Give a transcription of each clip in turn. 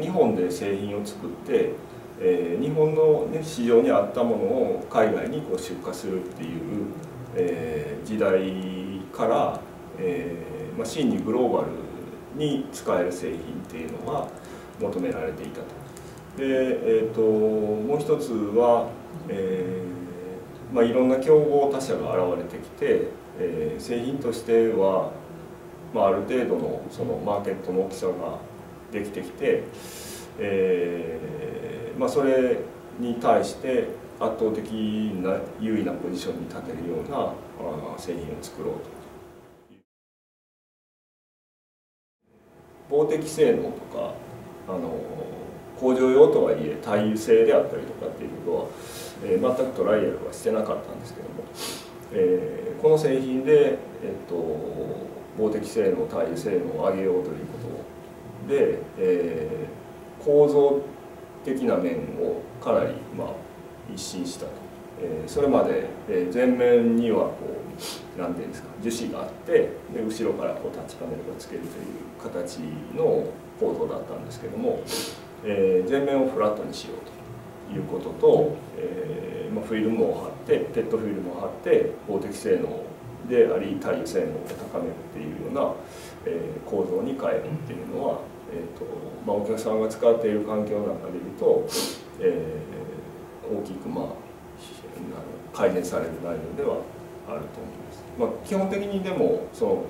日本で製品を作って、えー、日本の、ね、市場に合ったものを海外にこう出荷するっていう、えー、時代から、えーまあ、真にグローバルに使える製品っていうのが求められていたと。で、えーと、もう一つは、えーまあ、いろんな競合他社が現れてきて、えー、製品としては、まあ、ある程度のそのマーケットの大きさができてきて、えーまあ、それに対して圧倒的な優位なポジションに立てるような製品を作ろうと。防滴性能とかあの工場用とはいえ耐油性であったりとかっていうことは、えー、全くトライアルはしてなかったんですけども、えー、この製品で、えっと、防滴性能耐油性能を上げようということで、えー、構造的な面をかなり、まあ、一新したと、えー、それまで、えー、前面にはこう何て言うんですか樹脂があってで後ろからこうタッチパネルがつけるという形の構造だったんですけども、えー、前面をフラットにしようということと、えーまあ、フィルムを貼ってペットフィルムを貼って防滴性能であり耐油性能を高めるっていうような、えー、構造に変えるっていうのは、えーとまあ、お客さんが使っている環境の中でいうと、えー、大きく、まあ、改善される内容ではあると思います。まあ、基本的にでもその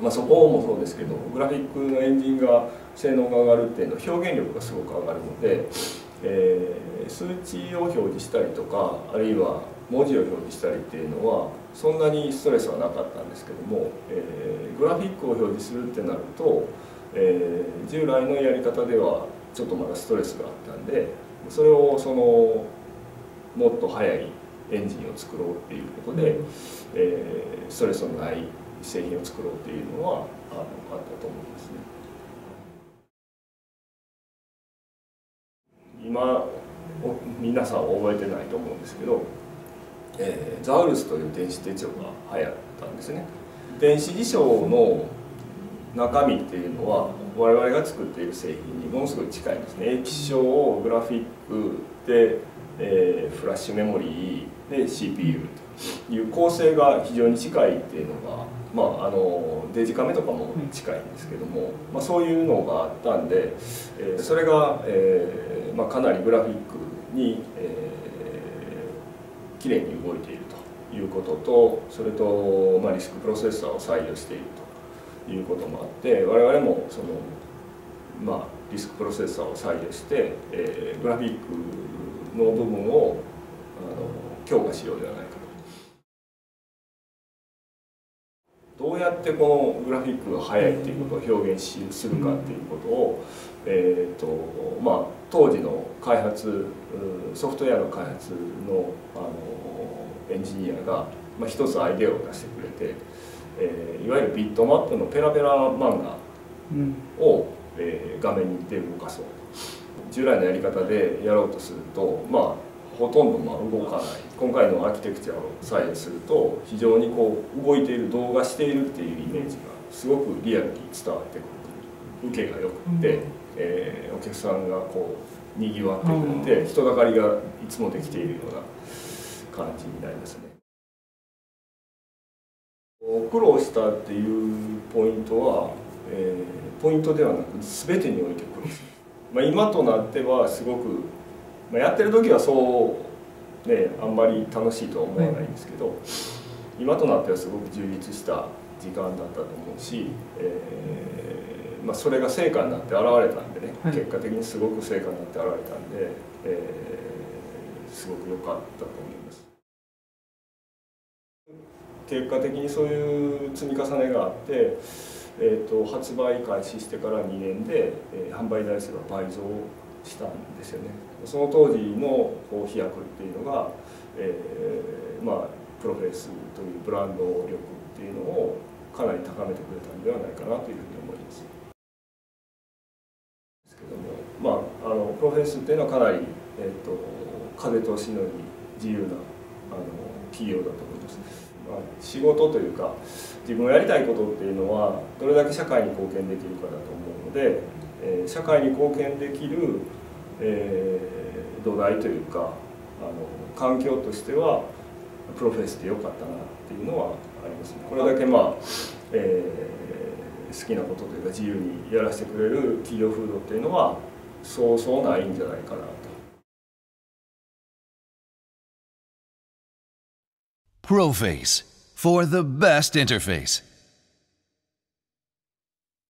まあ、そこもそうですけどグラフィックのエンジンが性能が上がるっていうのは表現力がすごく上がるので、えー、数値を表示したりとかあるいは文字を表示したりっていうのはそんなにストレスはなかったんですけども、えー、グラフィックを表示するってなると、えー、従来のやり方ではちょっとまだストレスがあったんでそれをそのもっと速いエンジンを作ろうっていうことで、えー、ストレスのない製品を作ろうっていうのはあのあったと思いますね。今皆さん覚えてないと思うんですけど、えー、ザウルスという電子手帳が流行ったんですね。電子辞書の中身っていうのは我々が作っている製品にものすごい近いんですね。液晶をグラフィックで、えー、フラッシュメモリーで CPU という構成が非常に近いっていうのがまあ、あのデジカメとかも近いんですけども、まあ、そういうのがあったんで、えー、それが、えーまあ、かなりグラフィックに、えー、きれいに動いているということとそれと、まあ、リスクプロセッサーを採用していると。いうこともあって我々もその、まあ、リスクプロセッサーを採用して、えー、グラフィックの部分をあの強化しようではないかと。どうやってこのグラフィックが速いっていうことを表現しするかっていうことを、えーとまあ、当時の開発ソフトウェアの開発のあのエンジニアが、まあ、一つアイデアを出してくれて、えー、いわゆるビットマップのペラペラ漫画を、えー、画面で動かそう従来のやり方でやろうとするとまあほとんどま動かない。今回のアーキテクチャをさえすると非常にこう動いている動画しているっていうイメージがすごくリアルに伝わってくる。受けがよくって、うん、えー、お客さんがこうにぎわってくれて、うん、人だかりがいつもできているような感じになりますね。苦労したっていうポイントは、えー、ポイントではなく全てにおいて苦労する、まあ、今となってはすごくまあ、やってる時はそうねあんまり楽しいとは思わないんですけど、今となってはすごく充実した時間だったと思うし、えーまあ、それが成果になって現れたんでね、はい、結果的にすごく成果になって現れたんで、えー、すごく良かったと思います。結果的にそういう積み重ねがあって、えーと、発売開始してから2年で、えー、販売台数が倍増したんですよねその当時のこう飛躍っていうのが、えー、まあプロフェスというブランド力っていうのをかなり高めてくれたんではないかなというふうに思います。ですけどもまああのプロフェスっていうのはかなり、えーと、風通しのいい自由なあの企業だと思います。まあ、仕事というか自分がやりたいことっていうのはどれだけ社会に貢献できるかだと思うのでえー、社会に貢献できる、えー、土台というかあの環境としてはプロフェスでよかったなっていうのはありますね。これだけまあ、えー、好きなことというか自由にやらせてくれる企業風土っていうのはそうそうないんじゃないかなと。ProFace for the best interface.